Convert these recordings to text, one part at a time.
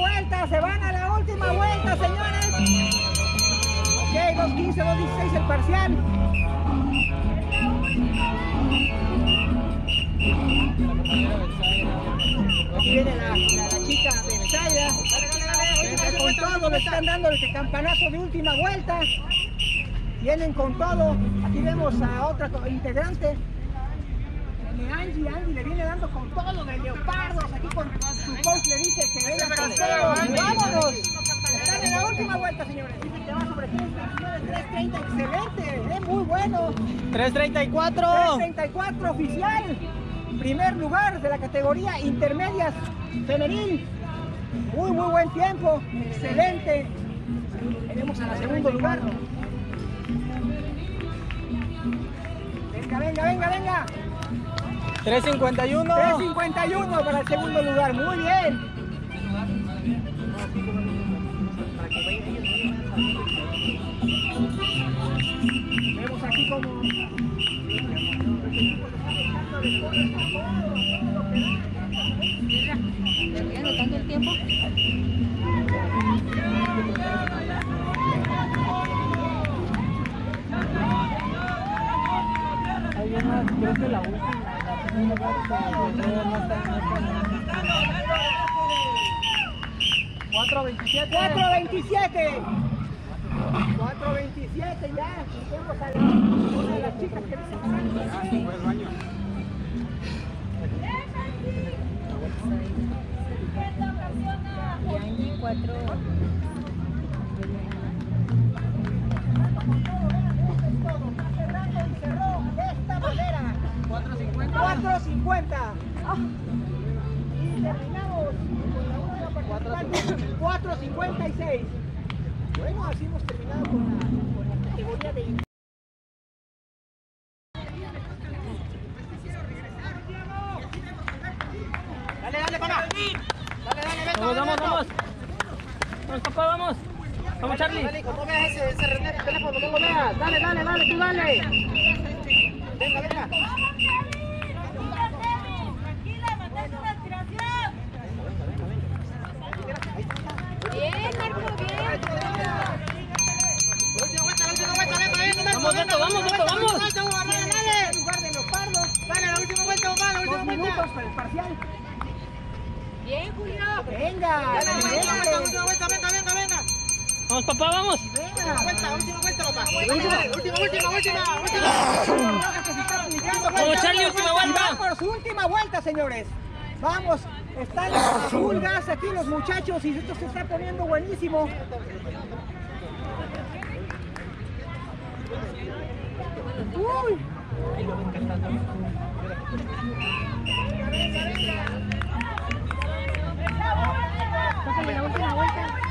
vuelta, se van a la última vuelta, señores. Ok, 2.15, 2.16 el parcial. Aquí viene la, la, la chica Betsaida. Viene con todo, le están dando el campanazo de última vuelta. Vienen con todo. Aquí vemos a otra integrante. Angie, Angie le viene dando con todo de leopardos. Aquí con su coach le dice que venga con todo. ¡Vámonos! Están en la última vuelta, señores. Dicen que va sobre 3.30. Excelente, es muy bueno. 334. 34 oficial. Primer lugar de la categoría intermedias femenil. Muy, muy buen tiempo. Excelente. Tenemos a la segundo lugar. Venga, venga, venga, venga. 351. 351 para el segundo lugar. Muy bien. Vemos aquí como. Hay una, creo que la última. La segunda parte, no, no está- no está- 427. 427. 427 ya. Vemos a una de las chicas que dice Y Angie, cuatro. 456. Bueno, así hemos terminado con la, con la categoría de Dale, dale, para. Dale, dale, Beto. Vamos, vamos, vamos. Vamos, papá, vamos. Vamos, Charlie. Dale, no veas ese, ese René, el teléfono, no lo veas. Dale, dale, dale, tú dale. Venga, venga. Bien, Marco, bien. Vamos, Beto, vamos, Beto, vamos. Dale, la última vuelta, Omar, la última minutos para el parcial. Bien, Julio. Venga, venga, Vamos, papá, vamos. Vamos, Charlie, última vuelta. Van por su última vuelta, señores. Vamos, están a full gas aquí los muchachos y esto se está poniendo buenísimo. Uy. Pásale la última vuelta.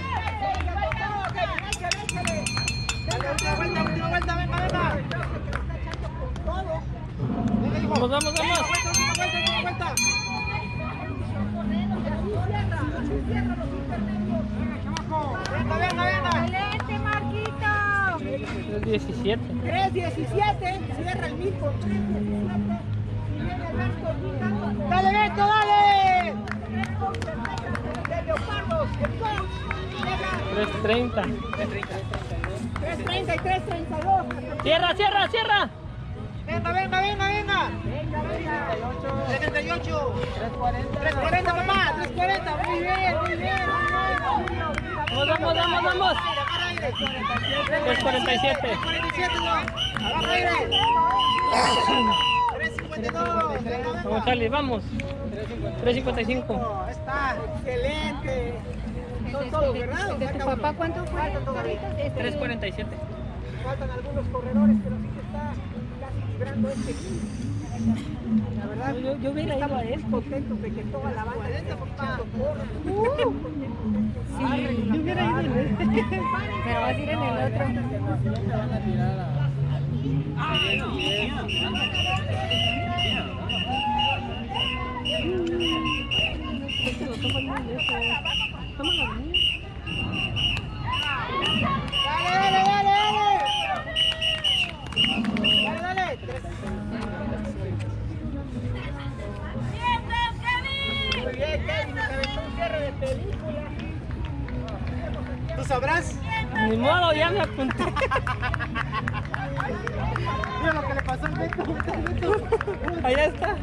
317, cierra el mil con 317 y viene Quintana. ¡Dale, Beto, dale! De Leopardos, el coach, llega 330. 330 y 332. Cierra, cierra, cierra. Venga, venga, venga, venga. Venga, venga. 78. 340. 340, papá. 340. Muy bien, muy bien, muy bien. Vamos, vamos, vamos, vamos. 347. 347, no. Abajo aire. 352. Vamos, Charlie, vamos. 355. Oh, Está excelente. Son todos, ¿verdad? ¿De tu papá cuánto fue? Falta todavía. 347. Faltan algunos corredores, pero sí se está casi librando este La verdad, Yo- yo hubiera ido a esto. contentos de que toda la banda esté escuchando corra. Sí, Yo hubiera ido en este. pero vas a ir en el otro. ¿Tú sabrás? Ni modo, ya me apunté. Mira lo que le pasó al Beto. Allá está.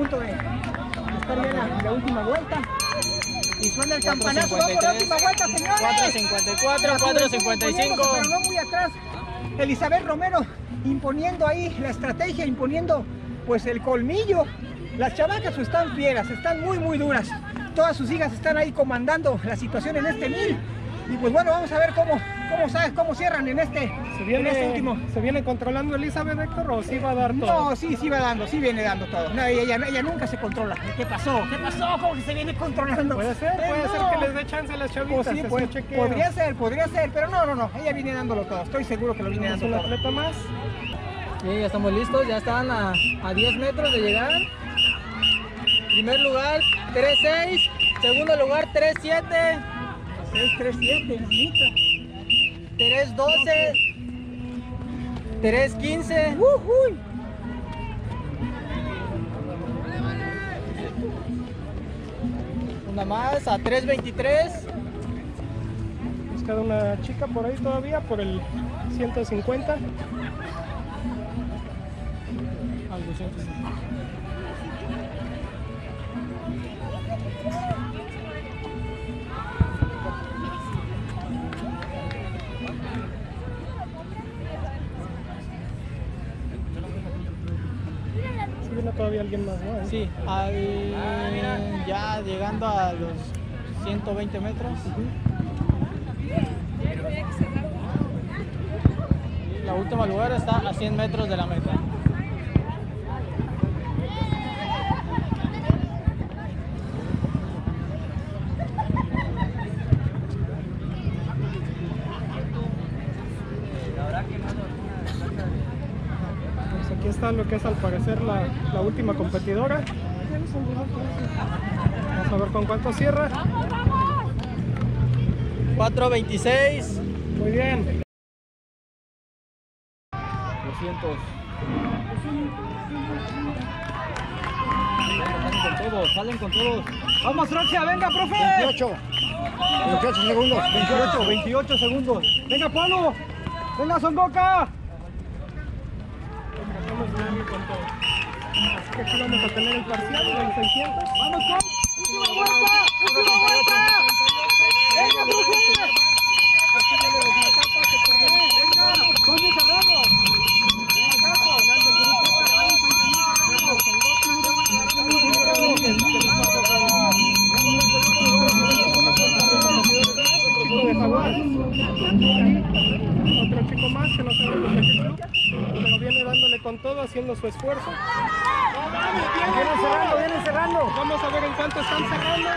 Punto de estar ya en la, última vuelta. Y suena el campanazo. Vamos por la última vuelta, señores. 454, 455. Pero no muy atrás. Elizabeth Romero imponiendo ahí la estrategia, imponiendo pues el colmillo. Las chavacas están fieras, están muy muy duras. Todas sus hijas están ahí comandando la situación en este mil. Y pues bueno, vamos a ver cómo, cómo sabes, cómo cierran en este, ¿Se en este último. viene, ¿Se viene controlando Elizabeth Héctor o sí va a dar todo? No, sí, sí va dando, sí viene dando todo. No, ella, ella- nunca se controla. ¿Qué pasó? ¿Qué pasó? ¿Cómo que se viene controlando? Puede ser, Eh, puede no. ser que les dé chance a las chavitas. Pues sí, pues, podría ser, podría ser, pero no, no, no, ella viene dándolo todo, estoy seguro que lo viene dando un todo. atleta más. Bien, ya estamos listos, ya están a, a 10 metros de llegar. Primer lugar, 3-6. Segundo lugar, 3-7. 637, mamita. 3-12. 3-15. Ujuy. Una más a 3-23. Nos queda una chica por ahí todavía, por el 150. Al 200. Alguien más, ¿no? Sí, al- ya llegando a los 120 metros. La última lugar está a 100 metros de la meta. Está lo que es al parecer la, la última competidora. Vamos a ver con cuánto cierra. 426. Muy bien. 200. Salen con todos, salen con todos. Vamos, Roxia, venga, profe. 28. 28 segundos. 28, 28 segundos. Venga, Pablo. Venga, Songoca. Vamos a tener el parcial del 600. Vamos, con. Última vuelta. Última vuelta. Venga, profe. Venga, ¿dónde cerramos? chico de Jaguar. Otro chico más que no sabe lo que es el club, pero viene dándole con todo, haciendo su esfuerzo. Vienen cerrando, vienen cerrando. Vamos a ver en cuánto están cerrando.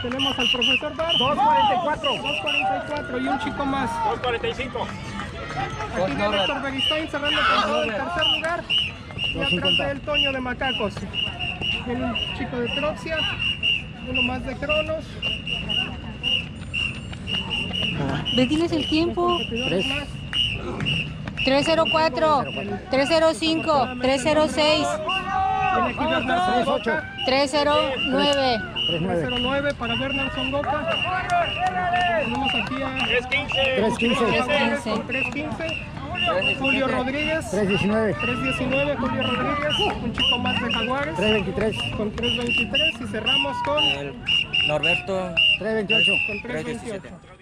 Tenemos al profesor Bar. 244. 2.44 y un chico más. 2.45. Aquí viene Héctor Beristain cerrando con todo el tercer lugar. Y atrás de él Toño de Macacos. Viene un chico de Troxia, uno más de Cronos. Ve, diles el tiempo. 304, 305, 306, Viene aquí Bernard Songoca. 309. 39. 309 para Bernard Songoca. Tenemos aquí a 315. 315. con 315. Julio Rodríguez. 319. 319 Julio Rodríguez. Un chico más de Jaguares. 323. Con 323 y cerramos con, Norberto. 328. con 328.